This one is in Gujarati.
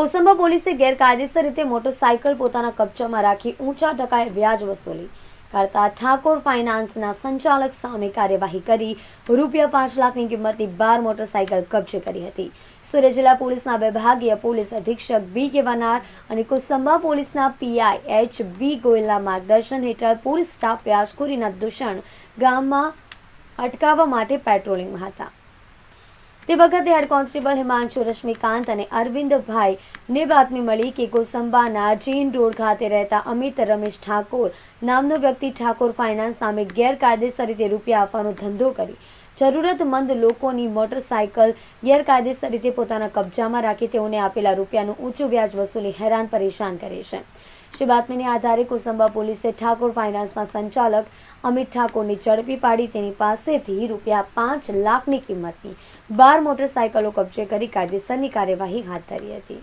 કોસંબા પોલીસે ગેરકાયદેસર રીતે મોટરસાયકલ પોતાના કબજામાં રાખી ઊંચા ટકાએ વ્યાજ વસૂલી કરતા ઠાકોર ફાઇનાન્સના સંચાલક સામે કાર્યવાહી કરી. રૂપિયા પાંચ લાખની કિંમતની બાર મોટરસાયકલ કબજે કરી હતી. સુરત જિલ્લા પોલીસના વિભાગીય પોલીસ અધિક્ષક બી કે વનાર અને કોસંબા પોલીસના પીઆઈ એચ બી ગોયલના માર્ગદર્શન હેઠળ પોલીસ સ્ટાફ વ્યાજખોરીના દૂષણ ગામમાં અટકાવવા માટે પેટ્રોલિંગમાં હતા. તે વખતે હેડ કોન્સ્ટેબલ હિમાંશુ, રશ્મિકાંત અને અરવિંદભાઈ ને બાતમી મળી કે ગોસંબાના જૈન રોડ ખાતે રહેતા અમિત રમેશ ઠાકોર નામનો વ્યક્તિ ઠાકોર ફાઇનાન્સ નામે ગેરકાયદેસર રીતે રૂપિયા આપવાનો ધંધો કરી જરૂરતમંદ લોકોની મોટરસાયકલ ગેરકાયદેસર રીતે પોતાના કબજામાં રાખી તેઓને આપેલા રૂપિયાનું ઊંચું વ્યાજ વસૂલી હેરાન પરેશાન કરે છે. શ્રી બાતમીને આધારે કોસંબા પોલીસે ઠાકોર ફાઇનાન્સના સંચાલક અમિત ઠાકોરને ઝડપી પાડી તેની પાસેથી રૂપિયા પાંચ લાખની કિંમતની બાર મોટરસાયકલો કબજે કરી કાયદેસરની કાર્યવાહી હાથ ધરી હતી.